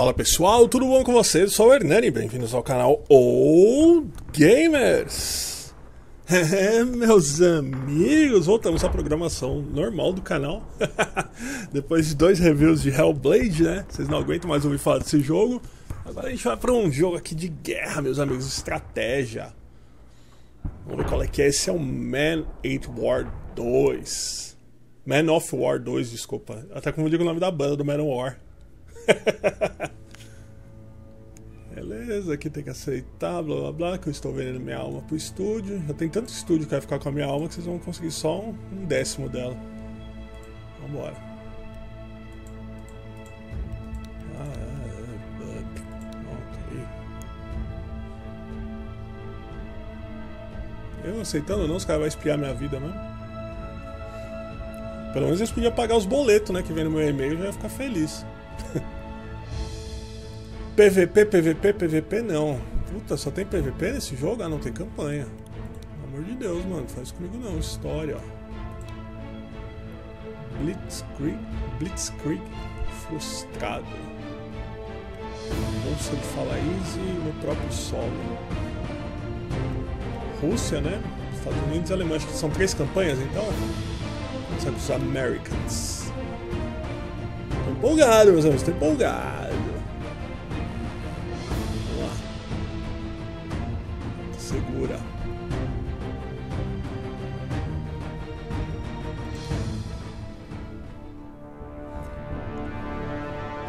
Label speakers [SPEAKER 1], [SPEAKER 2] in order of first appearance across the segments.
[SPEAKER 1] Fala pessoal, tudo bom com vocês? Eu sou o Hernani, bem-vindos ao canal O Gamers. É, meus amigos, voltamos à programação normal do canal. Depois de dois reviews de Hellblade, né? Vocês não aguentam mais ouvir falar desse jogo. Agora a gente vai para um jogo aqui de guerra, meus amigos, estratégia. Vamos ver qual é que é. Esse é o Man 8 War 2. Man of War 2, desculpa. Até como eu digo o nome da banda do Man of War. Beleza, aqui tem que aceitar, blá blá blá, que eu estou vendendo minha alma pro estúdio. Já tem tanto estúdio que vai ficar com a minha alma que vocês vão conseguir só um, um décimo dela. Vambora. Ah, é, é. Eu aceitando ou não, os caras vão espiar minha vida mesmo. Pelo menos eles podiam pagar os boletos, né, que vem no meu e-mail, eu já ia ficar feliz. PVP, PVP, PVP não. Puta, só tem PVP nesse jogo? Ah, não tem campanha. Pelo amor de Deus, mano. Faz comigo não. História, ó. Blitzkrieg. Blitzkrieg frustrado. Bolsa de fala easy no próprio solo. Rússia, né? Estados Unidos e Alemanha. Acho que são três campanhas, então. Sabe os Americans. Tô empolgado, meus amigos. Tô empolgado.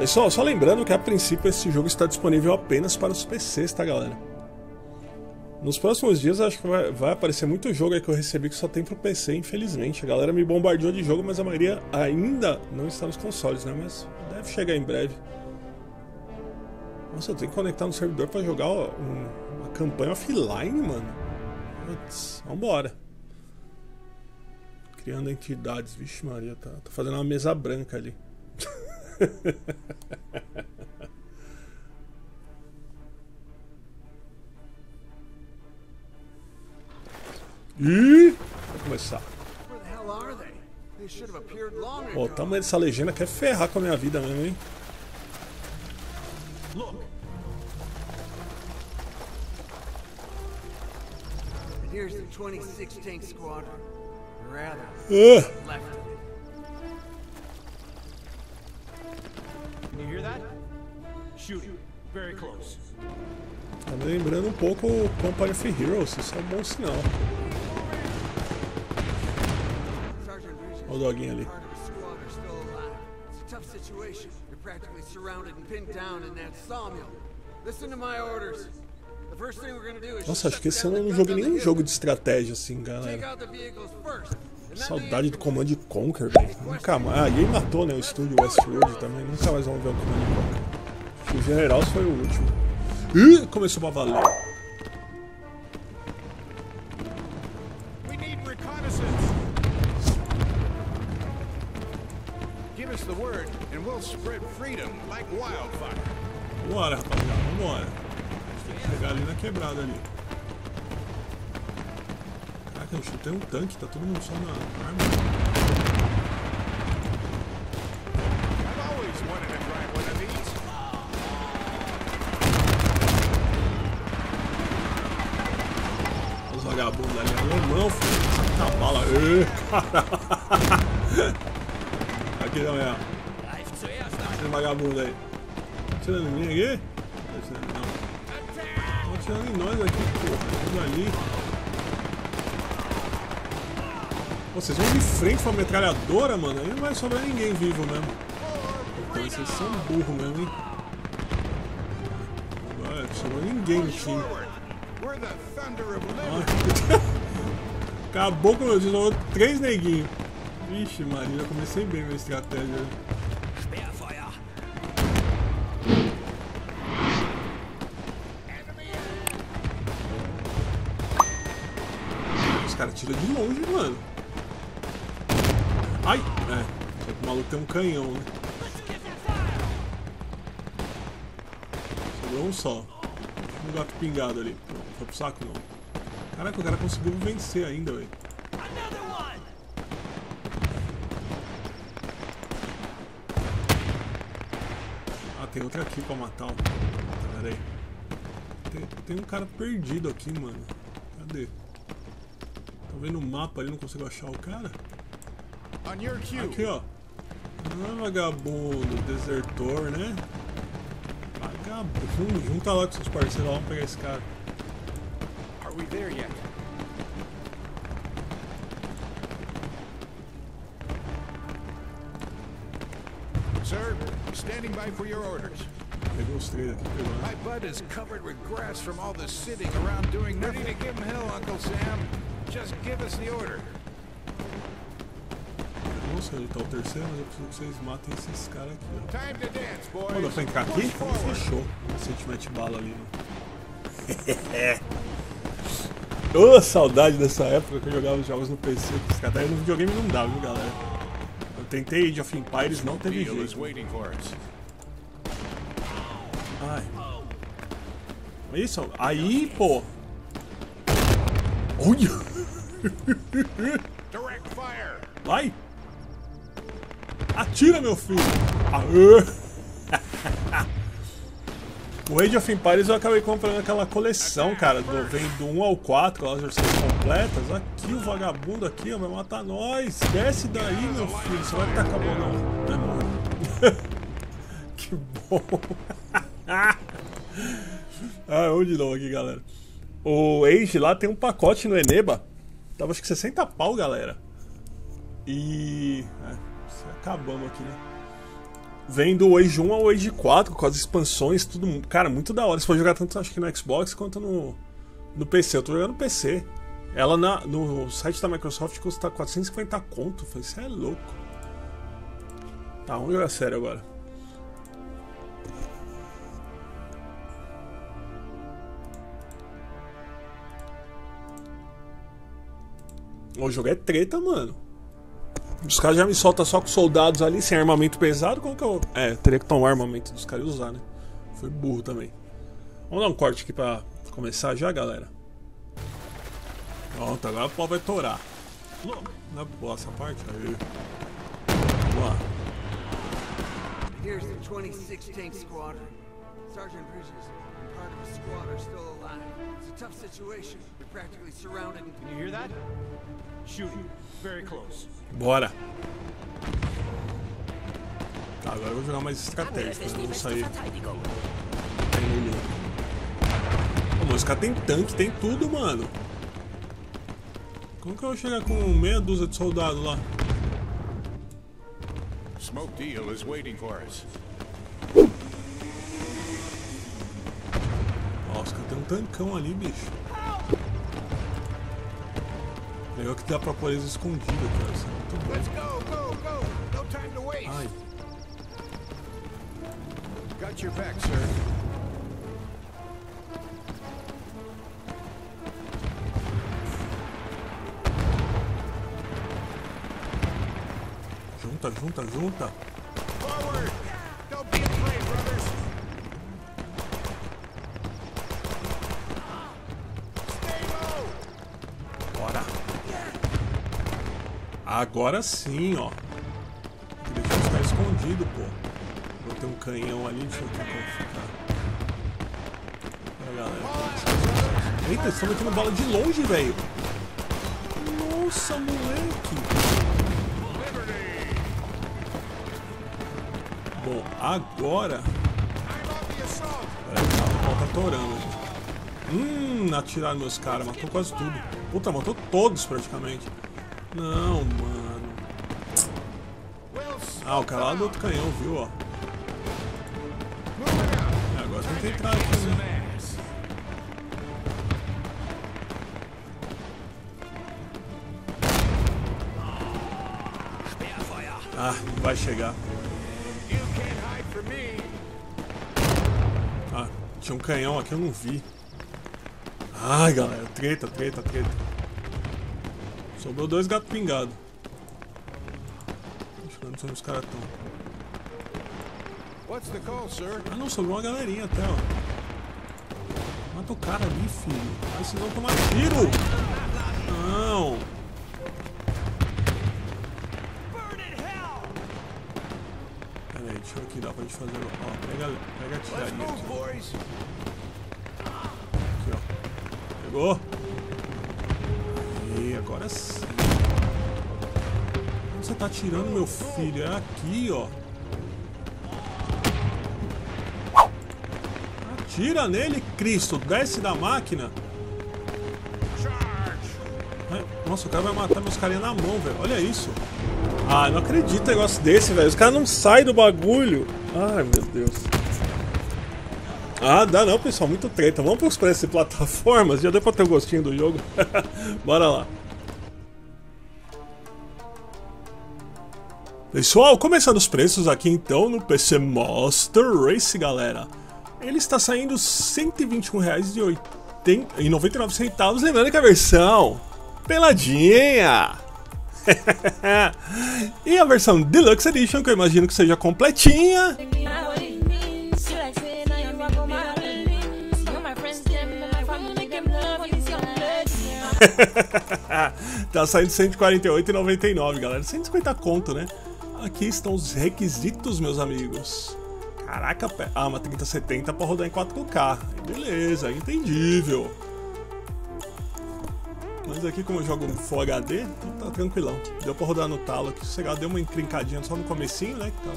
[SPEAKER 1] Pessoal, só lembrando que a princípio esse jogo está disponível apenas para os PCs, tá galera? Nos próximos dias acho que vai, vai aparecer muito jogo aí que eu recebi que só tem pro PC, infelizmente. A galera me bombardeou de jogo, mas a maioria ainda não está nos consoles, né? Mas deve chegar em breve. Nossa, eu tenho que conectar no servidor para jogar um, uma campanha offline, mano. Putz, vambora. Criando entidades. Vixe Maria, tá, tá fazendo uma mesa branca ali. Ih, vai começar. Pô, o tamanho dessa legenda quer ferrar com a minha vida mesmo, hein? Here's the 26 Tank Squadron. Rather, uh. left Tá me lembrando um pouco o Company of Heroes, isso é um bom sinal. Olha o doguinho ali. Tough situation. You're practically surrounded and pinned down in that sawmill. Listen to my orders. Nossa, acho que esse ano eu não joguei nenhum jogo de estratégia assim, galera. Saudade do Command Conquer, velho. Nunca mais. Ah, e aí matou, né? O estúdio Westwood também. Nunca mais vamos ver o Command Conquer. O General foi o último. Ih, começou pra valer. Vambora, rapaziada. Vambora. Pegar ali na quebrada ali. Caraca, eu chutei um tanque, tá todo mundo só na arma. Ê, caralho. Aqui não é. Esse vagabundo aí. Tá tirando em mim aqui? Tá não atirando em nós aqui, porra. Tudo ali. vocês vão de frente com a metralhadora, mano. Aí não vai sobrar ninguém vivo mesmo. Então, vocês são burros mesmo, hein? Agora, não sobrou ninguém no time. Acabou com o meu sobrou três neguinhos. Vixe, Maria, já comecei bem minha estratégia. cara tira de longe, mano. Ai! É, só que o maluco tem um canhão, né? Sobrou um só. Um gato pingado ali. Não, foi pro saco não. Caraca, o cara conseguiu vencer ainda, velho. tem outro aqui pra matar, ó. Pera aí. Tem, tem um cara perdido aqui, mano. Cadê? Tá vendo o mapa ali, não consigo achar o cara? Aqui, ó. É vagabundo, desertor, né? Vagabundo. Junta lá com seus parceiros lá, vamos pegar esse cara.
[SPEAKER 2] Are we there yet? Sir, standing by for your orders.
[SPEAKER 1] Pegou os três aqui.
[SPEAKER 2] My butt is covered with grass from all the sitting around doing nothing. Ready to give him hell, Uncle Sam. Just give us the order.
[SPEAKER 1] Eu não sei onde tá o terceiro, mas eu preciso que vocês matem esses caras aqui, ó.
[SPEAKER 2] Time to dance,
[SPEAKER 1] Ó,
[SPEAKER 2] boys.
[SPEAKER 1] dá pra entrar aqui? Fechou. Se a gente mete bala ali, né? Ô, saudade dessa época que eu jogava os jogos no PC. que Os caras no videogame não dá, viu, galera? Eu tentei Age of Empires, não teve jeito. Ai. Isso, aí, pô. Olha! Vai! Atira, meu filho! Aê! O Age of Empires eu acabei comprando aquela coleção, cara, do, vem do 1 ao 4, aquelas versões completas. Aqui o vagabundo aqui, ó, vai matar nós. Desce daí, meu filho, você vai tacar a mão não. Não é que bom. ah, vamos de novo aqui, galera. O Age lá tem um pacote no Eneba. Tava acho que 60 pau, galera. E. É, acabamos aqui, né? Vem do Age 1 ao Age 4, com as expansões, tudo. Cara, muito da hora. Você pode jogar tanto acho que no Xbox quanto no, no PC. Eu tô jogando no PC. Ela na, no site da Microsoft custa 450 conto. Falei, isso é louco. Tá, vamos jogar sério agora. O jogo é treta, mano. Os caras já me soltam só com soldados ali, sem armamento pesado. Como que eu. É, teria que tomar o armamento dos caras e usar, né? Foi burro também. Vamos dar um corte aqui pra começar já, galera. Pronto, agora o pau vai torar. Não é boa essa parte? Aí. Vamos lá.
[SPEAKER 3] Here's the 26th Tank Squadron. Sergeant Bridges and part of his squad are still alive. It's a tough situation. You're practically surrounded
[SPEAKER 4] Can you hear that? Shooting. Very close.
[SPEAKER 1] Bora. Tá, agora eu vou jogar mais estratégico. Eu vou sair. Pô, mas os caras tem tanque, tem tudo, mano. Como que eu vou chegar com meia dúzia de soldados lá?
[SPEAKER 2] Smoke deal is waiting for us.
[SPEAKER 1] Tancão ali, bicho. Legal que dá pra pôr eles escondidos ó. Isso é muito bom.
[SPEAKER 2] Let's go, go, go. No time to waste.
[SPEAKER 1] Ai,
[SPEAKER 2] Got your back, sir.
[SPEAKER 1] junta, junta, junta. Agora sim, ó. Deixar os caras escondidos, pô. Vou ter um canhão ali, deixa eu ver como ficar. Olha, galera. Eita, eles estão metendo bala de longe, velho. Nossa, moleque. Bom, agora. Peraí, o pau tá torando. Hum, atiraram meus caras, matou quase tudo. Puta, matou todos praticamente. Não, mano. Ah, o cara lá do outro canhão, viu, ó. É, agora tem que entrar aqui, né? Ah, vai chegar. Ah, tinha um canhão aqui, eu não vi. Ai, galera, treta, treta, treta. Sobrou dois gatos pingados. Acho que eu não sei onde os caras estão.
[SPEAKER 2] What's the call, sir?
[SPEAKER 1] Ah, não, sobrou uma galerinha até, ó. Mata o cara ali, filho. Vocês vão tomar tiro. Não. Pera aí, deixa eu aqui, dá pra gente fazer. Ó, pega, pega a tiraria aqui. Aqui, ó. Pegou? Sim. Onde você tá atirando, meu filho? É aqui, ó. Atira nele, Cristo. Desce da máquina. Nossa, o cara vai matar meus carinha na mão, velho. Olha isso. Ah, não acredito um negócio desse, velho. Os caras não saem do bagulho. Ai, meu Deus. Ah, dá não, pessoal. Muito treta. Vamos pros preços de plataformas. Já deu pra ter o gostinho do jogo. Bora lá. Pessoal, começando os preços aqui então no PC Master Race, galera. Ele está saindo R$ 121,99 centavos. Lembrando que a versão peladinha. e a versão Deluxe Edition, que eu imagino que seja completinha. tá saindo 148,99, galera. 150 conto, né? Aqui estão os requisitos, meus amigos. Caraca. Ah, uma 3070 pra rodar em 4K. Beleza, entendível. Mas aqui como eu jogo no Full HD, então tá tranquilão. Deu pra rodar no talo aqui, sossegado. Deu uma encrencadinha só no comecinho, né? Que tá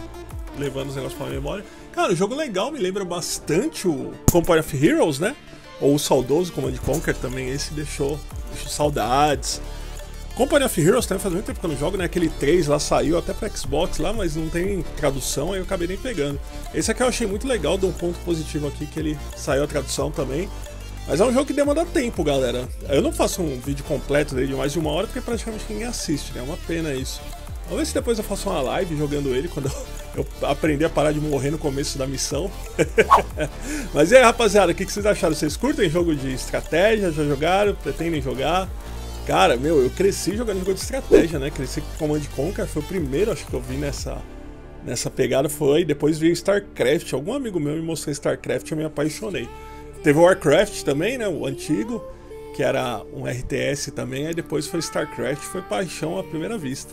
[SPEAKER 1] levando os negócios pra memória. Cara, o jogo legal, me lembra bastante o Company of Heroes, né? Ou o saudoso Command Conquer também, esse deixou, deixou saudades. Company of Heroes também faz muito tempo que eu não jogo, né? Aquele 3 lá saiu até pra Xbox lá, mas não tem tradução, aí eu acabei nem pegando. Esse aqui eu achei muito legal, dou um ponto positivo aqui que ele saiu a tradução também. Mas é um jogo que demanda tempo, galera. Eu não faço um vídeo completo dele de mais de uma hora porque praticamente ninguém assiste, né? É uma pena isso. Vamos ver se depois eu faço uma live jogando ele quando eu, aprender a parar de morrer no começo da missão. Mas e aí, rapaziada, o que vocês acharam? Vocês curtem jogo de estratégia? Já jogaram? Pretendem jogar? Cara, meu, eu cresci jogando jogo de estratégia, né? Cresci com Command Conquer, foi o primeiro, acho que eu vi nessa, nessa pegada, foi. Depois veio StarCraft. Algum amigo meu me mostrou StarCraft e eu me apaixonei. Teve Warcraft também, né? O antigo, que era um RTS também. Aí depois foi StarCraft, foi paixão à primeira vista.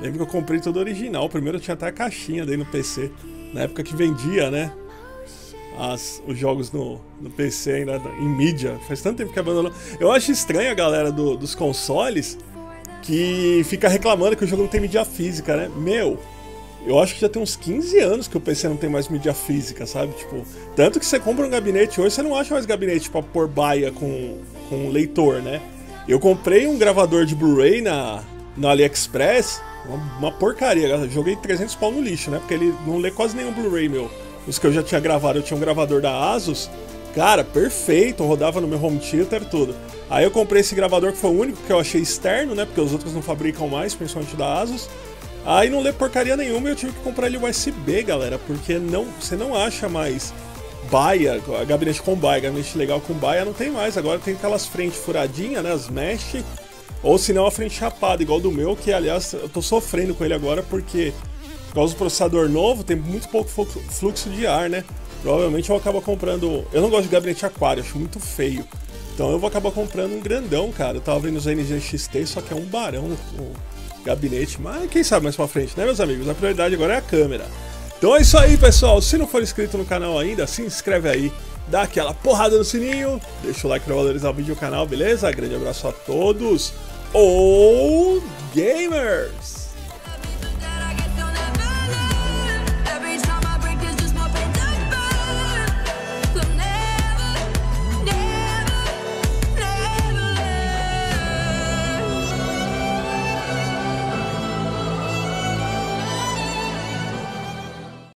[SPEAKER 1] Lembro que eu comprei todo original. Primeiro eu tinha até a caixinha daí no PC. Na época que vendia, né? As, os jogos no, no PC ainda em mídia. Faz tanto tempo que abandonou. Eu acho estranho a galera do- dos consoles que fica reclamando que o jogo não tem mídia física, né? Meu, eu acho que já tem uns 15 anos que o PC não tem mais mídia física, sabe? Tipo, tanto que você compra um gabinete hoje, você não acha mais gabinete pra pôr baia com, com leitor, né? Eu comprei um gravador de Blu-ray na, no AliExpress, uma, uma porcaria, joguei 300 pau no lixo, né? Porque ele não lê quase nenhum Blu-ray meu. Os que eu já tinha gravado, eu tinha um gravador da Asus, cara, perfeito, rodava no meu home theater, tudo. Aí eu comprei esse gravador que foi o único que eu achei externo, né? Porque os outros não fabricam mais, principalmente da Asus. Aí não lê porcaria nenhuma e eu tive que comprar ele USB, galera, porque não, você não acha mais baia, gabinete com baia, gabinete legal com baia, não tem mais. Agora tem aquelas frentes furadinhas, né, as mesh, ou se não a frente chapada, igual do meu, que aliás eu tô sofrendo com ele agora porque por causa do processador novo tem muito pouco flu- fluxo de ar, né? Provavelmente eu acabo comprando. Eu não gosto de gabinete aquário, acho muito feio. Então eu vou acabar comprando um grandão, cara. Eu tava vendo os NGXT, só que é um barão o gabinete. Mas quem sabe mais pra frente, né, meus amigos? A prioridade agora é a câmera. Então é isso aí, pessoal. Se não for inscrito no canal ainda, se inscreve aí, dá aquela porrada no sininho, deixa o like pra valorizar o vídeo e o canal, beleza? Grande abraço a todos. Ou gamers!